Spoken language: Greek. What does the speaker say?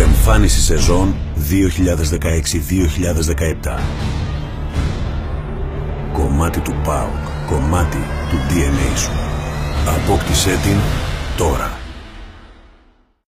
Εμφάνιση σεζόν 2016-2017. Κομμάτι του ΠΑΟΚ. Κομμάτι του DNA σου. Απόκτησέ την τώρα.